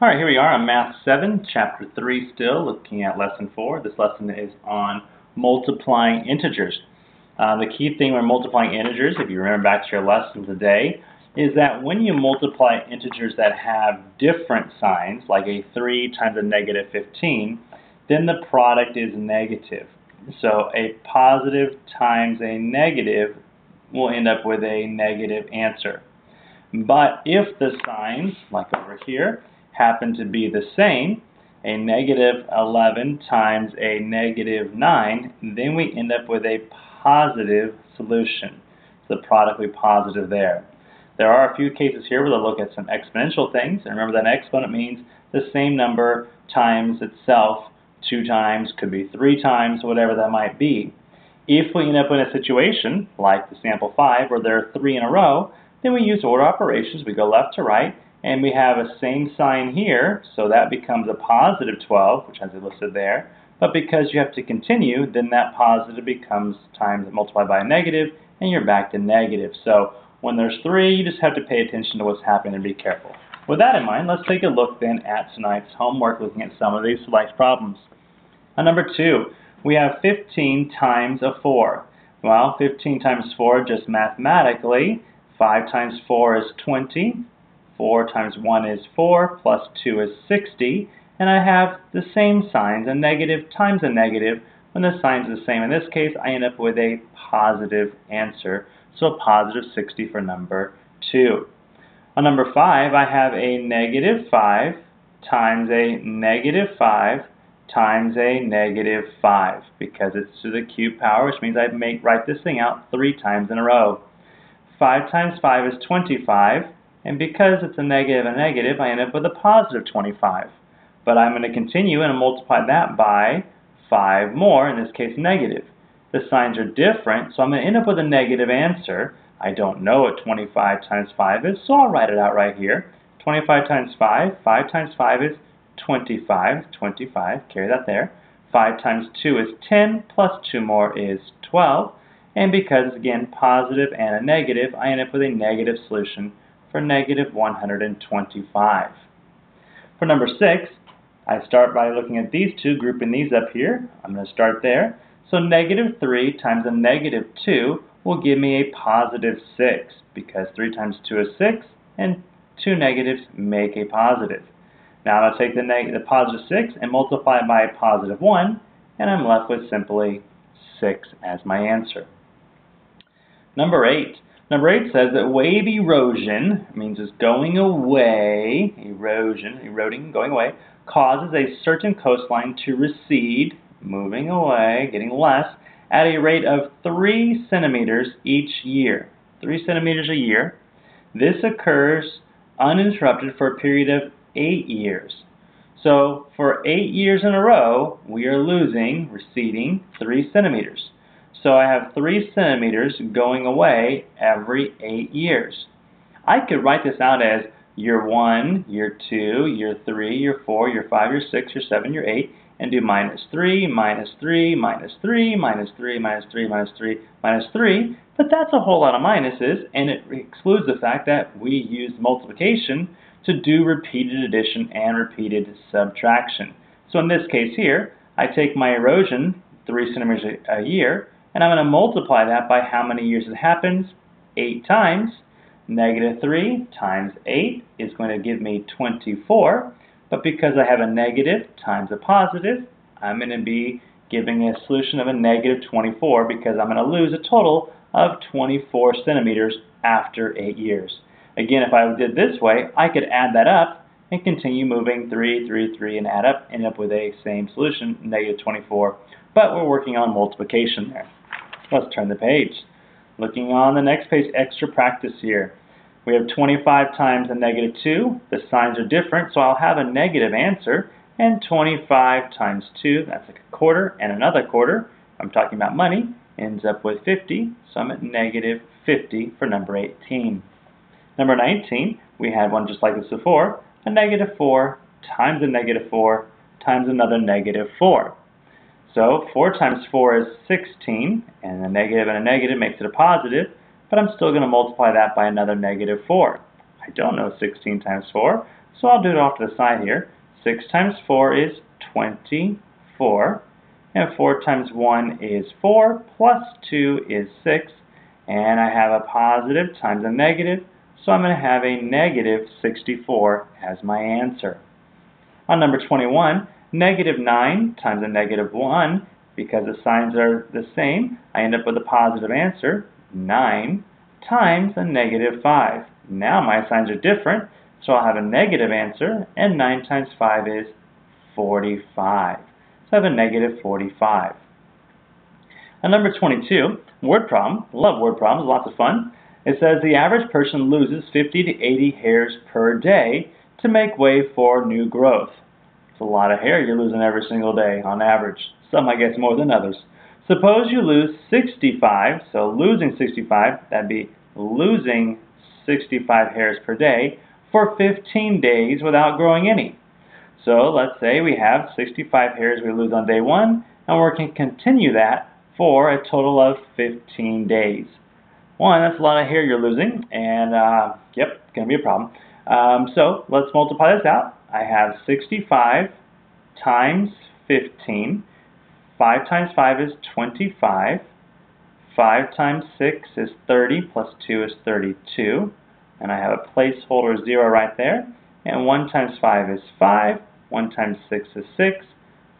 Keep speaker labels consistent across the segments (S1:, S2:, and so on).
S1: All right, here we are on Math 7, Chapter 3 still, looking at Lesson 4. This lesson is on multiplying integers. Uh, the key thing when multiplying integers, if you remember back to your lesson today, is that when you multiply integers that have different signs, like a 3 times a negative 15, then the product is negative. So a positive times a negative will end up with a negative answer. But if the signs, like over here, happen to be the same, a negative 11 times a negative 9, then we end up with a positive solution. So the product will be positive there. There are a few cases here where they'll look at some exponential things. And remember that an exponent means the same number times itself two times, could be three times, whatever that might be. If we end up in a situation, like the sample 5, where there are three in a row, then we use order operations. We go left to right, and we have a same sign here, so that becomes a positive 12, which has it listed there. But because you have to continue, then that positive becomes times multiplied by a negative, and you're back to negative. So when there's three, you just have to pay attention to what's happening and be careful. With that in mind, let's take a look then at tonight's homework, looking at some of these life problems. On number two, we have 15 times a 4. Well, 15 times 4, just mathematically, 5 times 4 is 20, 4 times 1 is 4, plus 2 is 60, and I have the same signs, a negative times a negative. When the signs are the same in this case, I end up with a positive answer, so a positive 60 for number 2. On number 5, I have a negative 5 times a negative 5 times a negative 5 because it's to the cube power, which means I make write this thing out three times in a row. 5 times 5 is 25, and because it's a negative and a negative, I end up with a positive 25. But I'm going to continue and multiply that by 5 more, in this case negative. The signs are different, so I'm going to end up with a negative answer. I don't know what 25 times 5 is, so I'll write it out right here. 25 times 5, 5 times 5 is 25, 25, carry that there. 5 times 2 is 10, plus 2 more is 12. And because, again, positive and a negative, I end up with a negative solution for negative 125. For number 6, I start by looking at these two, grouping these up here. I'm going to start there. So negative 3 times a negative 2 will give me a positive 6 because 3 times 2 is 6 and two negatives make a positive. Now I'll take the, the positive 6 and multiply it by a positive 1, and I'm left with simply 6 as my answer. Number 8. Number 8 says that wave erosion, means it's going away, erosion, eroding, going away, causes a certain coastline to recede, moving away, getting less, at a rate of 3 centimeters each year. 3 centimeters a year. This occurs uninterrupted for a period of eight years. So for eight years in a row, we are losing, receding, three centimeters. So I have three centimeters going away every eight years. I could write this out as year one, year two, year three, year four, year five, year six, year seven, year eight, and do minus three, minus three, minus three, minus three, minus three, minus three, minus three. But that's a whole lot of minuses, and it excludes the fact that we use multiplication to do repeated addition and repeated subtraction. So in this case here, I take my erosion, 3 centimeters a year, and I'm going to multiply that by how many years it happens, 8 times. Negative 3 times 8 is going to give me 24, but because I have a negative times a positive, I'm going to be giving a solution of a negative 24 because I'm going to lose a total of 24 centimeters after 8 years. Again, if I did this way, I could add that up and continue moving 3, 3, 3, and add up, end up with a same solution, negative 24. But we're working on multiplication there. Let's turn the page. Looking on the next page, extra practice here. We have 25 times a negative 2. The signs are different, so I'll have a negative answer. And 25 times 2, that's like a quarter and another quarter. I'm talking about money, ends up with 50. So I'm at negative 50 for number 18. Number 19, we had one just like this before, a negative 4 times a negative 4 times another negative 4. So 4 times 4 is 16, and a negative and a negative makes it a positive, but I'm still going to multiply that by another negative 4. I don't know 16 times 4, So I'll do it off to the side here. 6 times 4 is 24. And 4 times 1 is 4, plus 2 is 6. And I have a positive times a negative, so I'm going to have a negative 64 as my answer. On number 21, negative 9 times a negative 1, because the signs are the same, I end up with a positive answer, 9 times a negative 5. Now my signs are different, so I'll have a negative answer, and 9 times 5 is 45. So I have a negative 45. On number 22, word problem. Love word problems, lots of fun. It says the average person loses 50 to 80 hairs per day to make way for new growth. It's a lot of hair you're losing every single day on average. Some I guess more than others. Suppose you lose 65, so losing 65, that'd be losing 65 hairs per day for 15 days without growing any. So let's say we have 65 hairs we lose on day one, and we're going to continue that for a total of 15 days. One, that's a lot of hair you're losing, and uh, yep, going to be a problem. Um, so let's multiply this out. I have 65 times 15. 5 times 5 is 25. 5 times 6 is 30, plus 2 is 32. And I have a placeholder 0 right there. And 1 times 5 is 5. 1 times 6 is 6.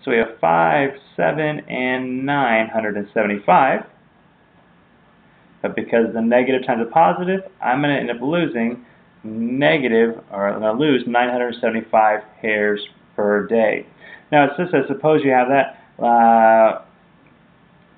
S1: So we have 5, 7, and 975. But because the negative times the positive, I'm going to end up losing negative, or I'm going to lose 975 hairs per day. Now it says, suppose you have that, uh,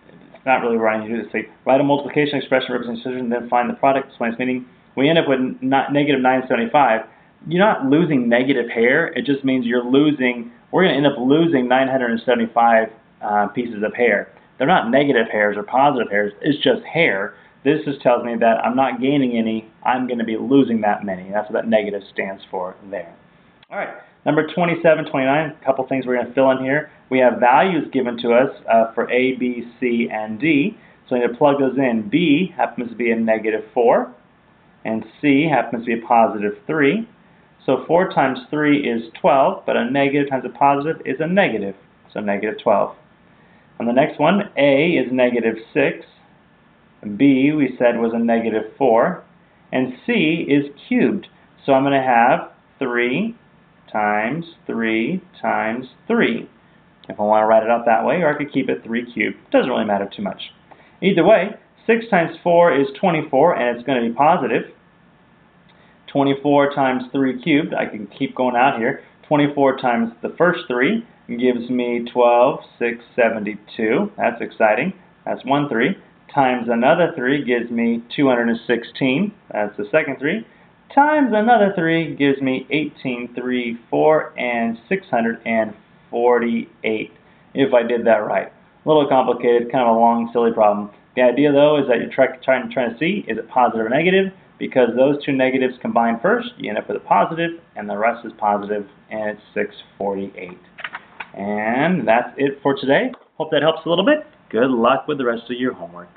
S1: it's not really writing you do this. Write a multiplication expression representing representation, then find the product explains meaning. We end up with not negative 975. You're not losing negative hair. It just means you're losing, we're going to end up losing 975 uh, pieces of hair. They're not negative hairs or positive hairs. It's just hair. This just tells me that I'm not gaining any, I'm going to be losing that many. That's what that negative stands for there. All right, number 27, 29, a couple things we're going to fill in here. We have values given to us uh, for A, B, C, and D. So I need to plug those in. B happens to be a negative 4, and C happens to be a positive 3. So 4 times 3 is 12, but a negative times a positive is a negative, so negative 12. On the next one, A is negative 6, B we said was a negative 4, and C is cubed. So I'm going to have 3 times 3 times 3. If I want to write it out that way, or I could keep it 3 cubed. Doesn't really matter too much. Either way, 6 times 4 is 24, and it's going to be positive. 24 times 3 cubed, I can keep going out here. 24 times the first 3 gives me 12, 6, 72. That's exciting. That's 1 3 times another 3 gives me 216. That's the second 3. Times another 3 gives me 18, 3, 4, and 648, if I did that right. A little complicated, kind of a long, silly problem. The idea, though, is that you're trying, trying to see, is it positive or negative? Because those two negatives combine first, you end up with a positive, and the rest is positive, and it's 648. And that's it for today. Hope that helps a little bit. Good luck with the rest of your homework.